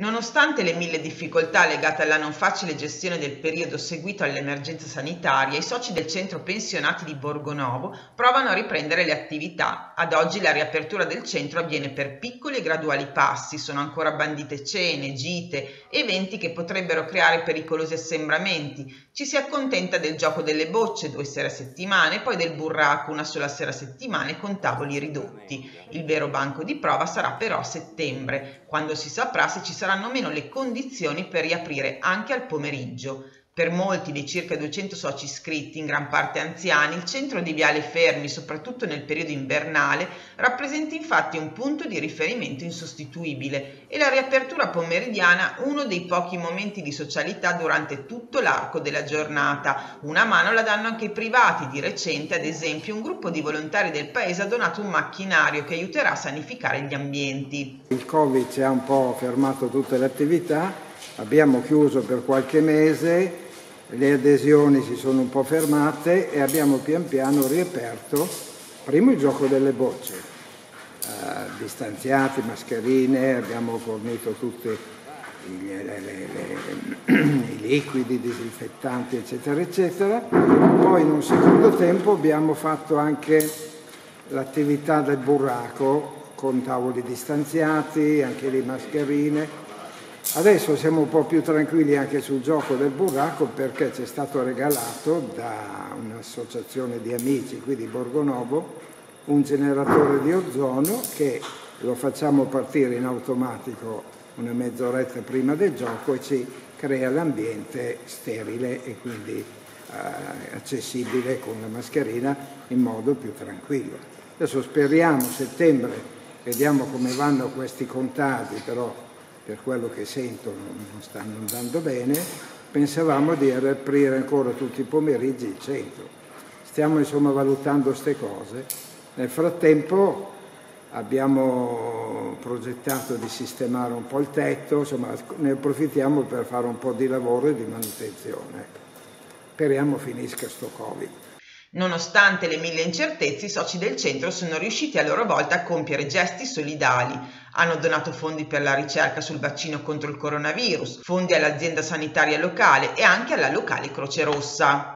Nonostante le mille difficoltà legate alla non facile gestione del periodo seguito all'emergenza sanitaria, i soci del centro pensionati di Borgonovo provano a riprendere le attività. Ad oggi la riapertura del centro avviene per piccoli e graduali passi, sono ancora bandite cene, gite, eventi che potrebbero creare pericolosi assembramenti. Ci si accontenta del gioco delle bocce due sere a settimana e poi del burraco una sola sera a settimana con tavoli ridotti. Il vero banco di prova sarà però a settembre, quando si saprà se ci sarà saranno meno le condizioni per riaprire anche al pomeriggio. Per molti dei circa 200 soci iscritti, in gran parte anziani, il centro di Viale Fermi, soprattutto nel periodo invernale, rappresenta infatti un punto di riferimento insostituibile e la riapertura pomeridiana uno dei pochi momenti di socialità durante tutto l'arco della giornata. Una mano la danno anche i privati. Di recente, ad esempio, un gruppo di volontari del paese ha donato un macchinario che aiuterà a sanificare gli ambienti. Il Covid ci ha un po' fermato tutte le attività, abbiamo chiuso per qualche mese le adesioni si sono un po' fermate e abbiamo pian piano riaperto primo il gioco delle bocce, eh, distanziati, mascherine, abbiamo fornito tutti i liquidi, disinfettanti eccetera eccetera, poi in un secondo tempo abbiamo fatto anche l'attività del burraco con tavoli distanziati, anche le mascherine, Adesso siamo un po' più tranquilli anche sul gioco del burraco perché ci è stato regalato da un'associazione di amici qui di Borgonovo un generatore di ozono che lo facciamo partire in automatico una mezz'oretta prima del gioco e ci crea l'ambiente sterile e quindi eh, accessibile con la mascherina in modo più tranquillo. Adesso speriamo settembre, vediamo come vanno questi contagi, però per quello che sento non stanno andando bene, pensavamo di riaprire ancora tutti i pomeriggi il centro. Stiamo insomma valutando queste cose. Nel frattempo abbiamo progettato di sistemare un po' il tetto, insomma ne approfittiamo per fare un po' di lavoro e di manutenzione. Speriamo finisca sto Covid. Nonostante le mille incertezze, i soci del centro sono riusciti a loro volta a compiere gesti solidali. Hanno donato fondi per la ricerca sul vaccino contro il coronavirus, fondi all'azienda sanitaria locale e anche alla locale Croce Rossa.